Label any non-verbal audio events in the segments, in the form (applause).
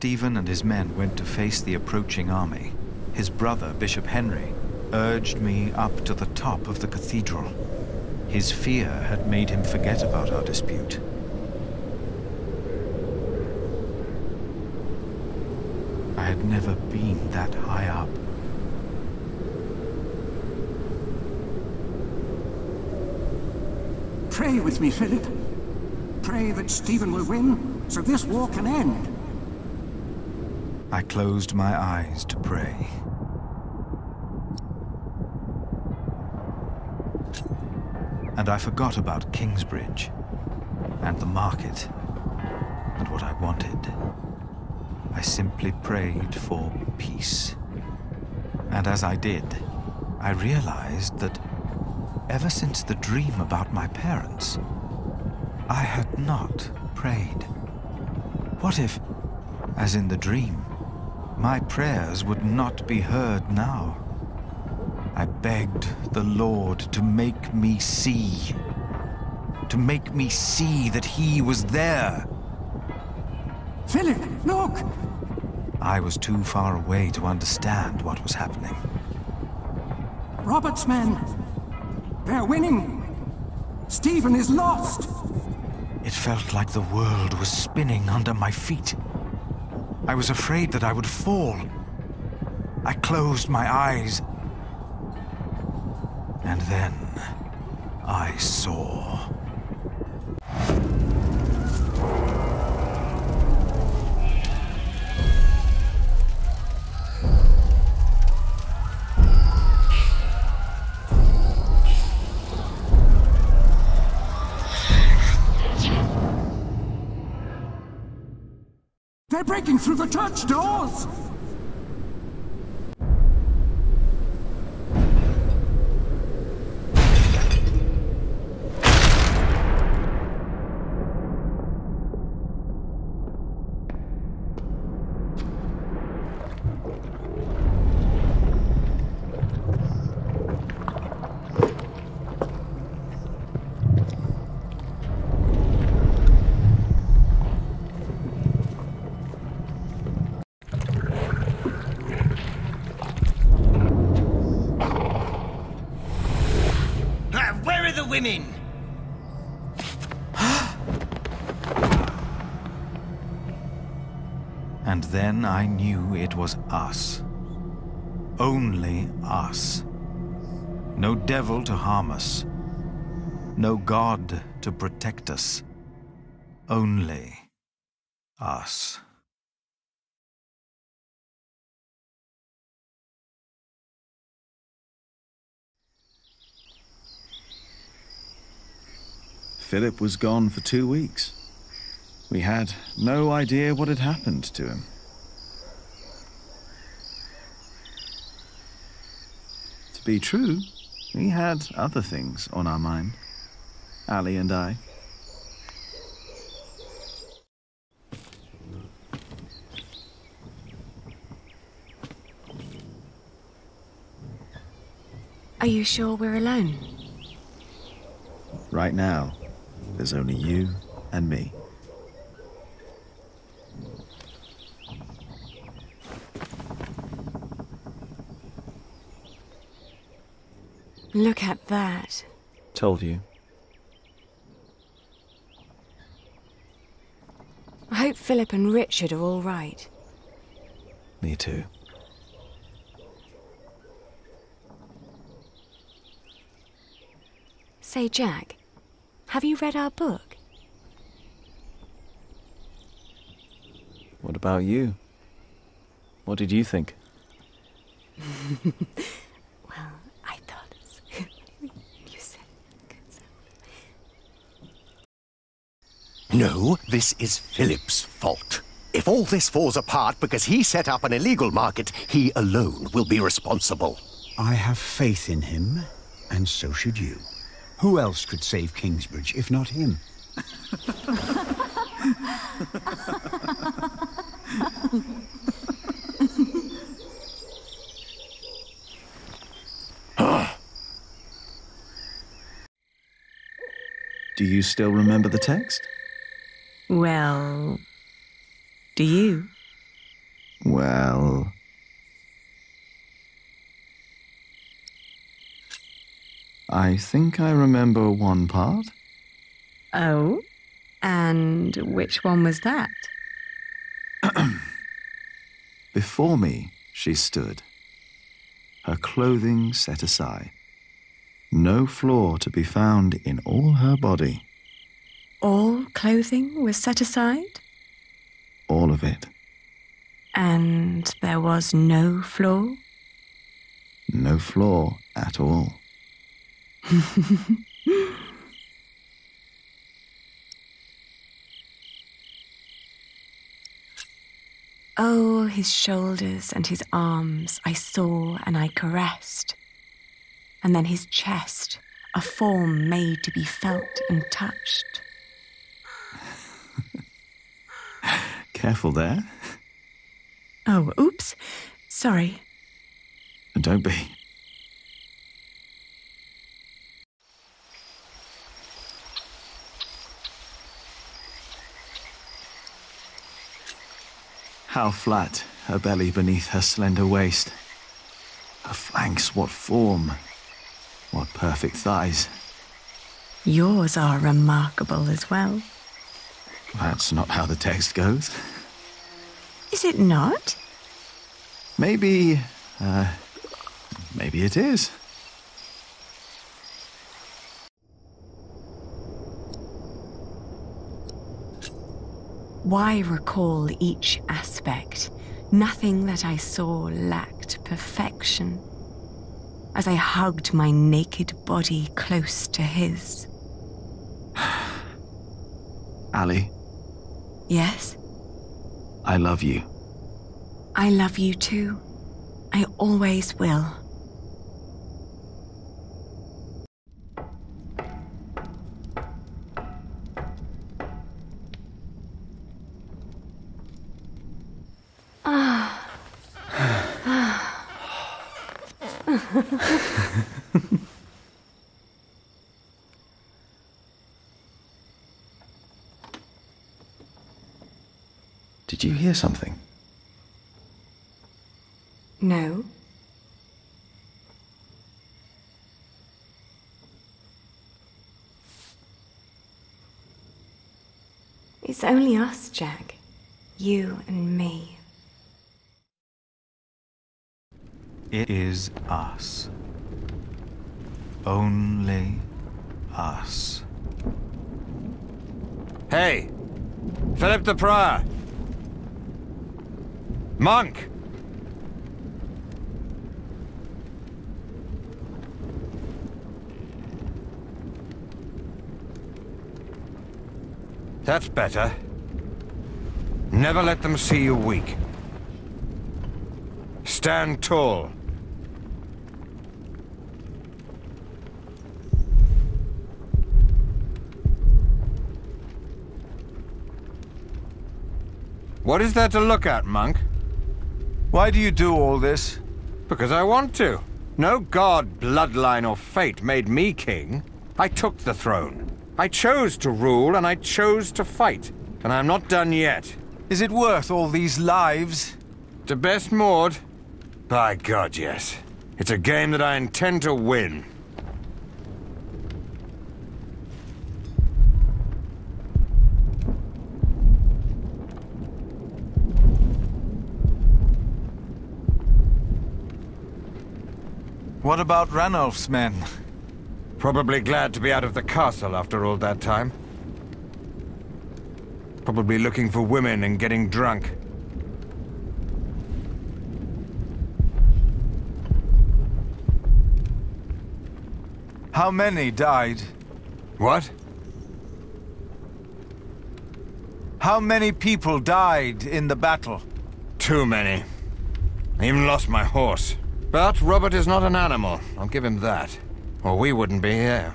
Stephen and his men went to face the approaching army, his brother, Bishop Henry, urged me up to the top of the cathedral. His fear had made him forget about our dispute. I had never been that high up. Pray with me, Philip. Pray that Stephen will win, so this war can end. I closed my eyes to pray. And I forgot about Kingsbridge, and the market, and what I wanted. I simply prayed for peace. And as I did, I realized that ever since the dream about my parents, I had not prayed. What if, as in the dream, my prayers would not be heard now? I begged the Lord to make me see. To make me see that he was there. Philip, look! I was too far away to understand what was happening. Robert's men! They're winning! Stephen is lost! It felt like the world was spinning under my feet. I was afraid that I would fall. I closed my eyes. And then I saw. They're breaking through the church doors! Women? (gasps) And then I knew it was us. Only us. No devil to harm us. No God to protect us. Only us. Philip was gone for two weeks. We had no idea what had happened to him. To be true, we had other things on our mind. Ali and I. Are you sure we're alone? Right now, there's only you and me. Look at that. Told you. I hope Philip and Richard are all right. Me too. Say, Jack, have you read our book? What about you? What did you think? (laughs) Well, I thought (laughs) you said No, this is Philip's fault. If all this falls apart because he set up an illegal market, he alone will be responsible. I have faith in him, and so should you. Who else could save Kingsbridge if not him? (laughs) Do you still remember the text? Well, do you? Well. I think I remember one part. Oh? And which one was that? (clears throat) Before me she stood, her clothing set aside, no flaw to be found in all her body, All clothing was set aside? all of it, And there was no flaw? no flaw at all. (laughs) Oh, his shoulders and his arms I saw and I caressed. And then his chest, a form made to be felt and touched. (laughs) Careful there. Oh, oops. Sorry. And don't be. How flat her belly beneath her slender waist. Her flanks, what form. What perfect thighs. Yours are remarkable as well. That's not how the text goes. Is it not? Maybe, uh, maybe it is. Why recall each aspect? Nothing that I saw lacked perfection. As I hugged my naked body close to his. (sighs) Ali, Yes, I love you. I love you too. I always will. (laughs) Did you hear something? No. It's only us, Jack. You and me. It is us. Only us. Hey! Philip the Prior! Monk! That's better. Never let them see you weak. Stand tall. What is there to look at, monk? Why do you do all this? Because I want to. No god, bloodline, or fate made me king. I took the throne. I chose to rule, and I chose to fight. And I'm not done yet. Is it worth all these lives? To best Maud? By God, yes. It's a game that I intend to win. What about Ranulph's men? Probably glad to be out of the castle after all that time. Probably looking for women and getting drunk. How many died? What? How many people died in the battle? Too many. I even lost my horse. But Robert is not an animal. I'll give him that. Or we wouldn't be here.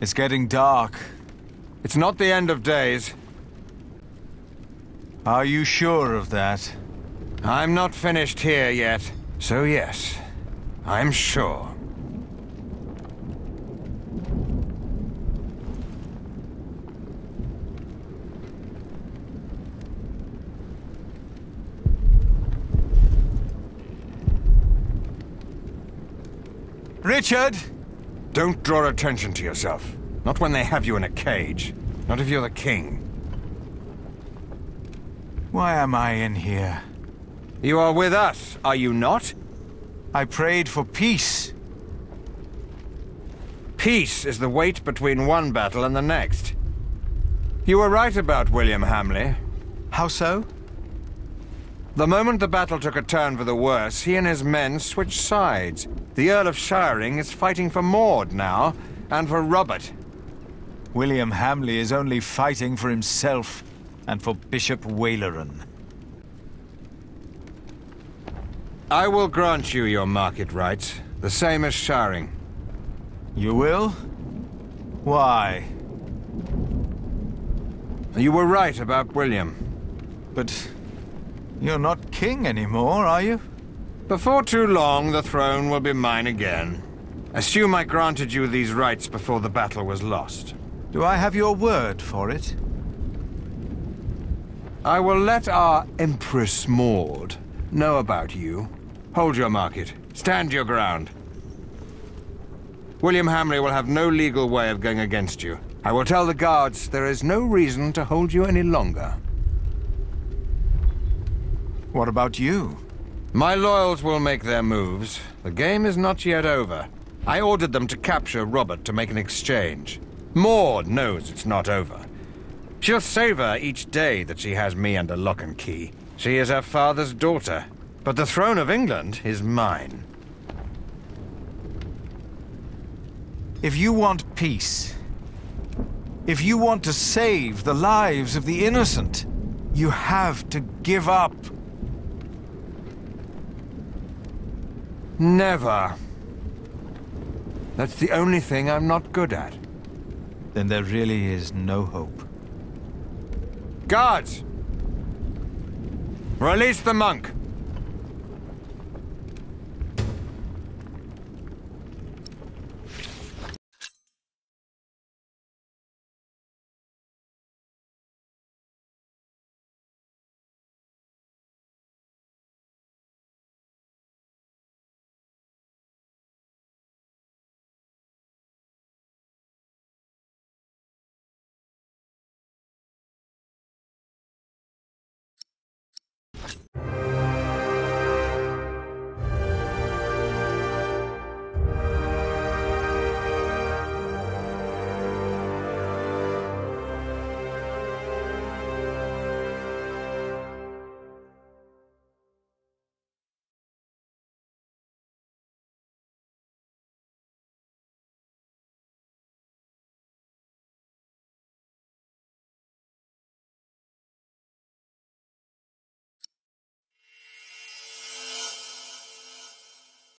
It's getting dark. It's not the end of days. Are you sure of that? I'm not finished here yet. So yes, I'm sure. Richard! Don't draw attention to yourself. Not when they have you in a cage. Not if you're the king. Why am I in here? You are with us, are you not? I prayed for peace. Peace is the wait between one battle and the next. You were right about William Hamleigh. How so? The moment the battle took a turn for the worse, he and his men switched sides. The Earl of Shiring is fighting for Maud now, and for Robert. William Hamleigh is only fighting for himself and for Bishop Waleran. I will grant you your market rights, the same as Shiring. You will? Why? You were right about William. But you're not king anymore, are you? Before too long, the throne will be mine again. Assume I granted you these rights before the battle was lost. Do I have your word for it? I will let our Empress Maud know about you. Hold your market. Stand your ground. William Hamleigh will have no legal way of going against you. I will tell the guards there is no reason to hold you any longer. What about you? My loyals will make their moves. The game is not yet over. I ordered them to capture Robert to make an exchange. Maud knows it's not over. She'll savor each day that she has me under lock and key. She is her father's daughter, but the throne of England is mine. If you want peace, if you want to save the lives of the innocent, you have to give up. Never. That's the only thing I'm not good at. Then there really is no hope. Guards! Release the monk!